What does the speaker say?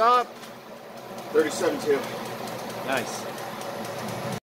Stop. 37 2. Nice.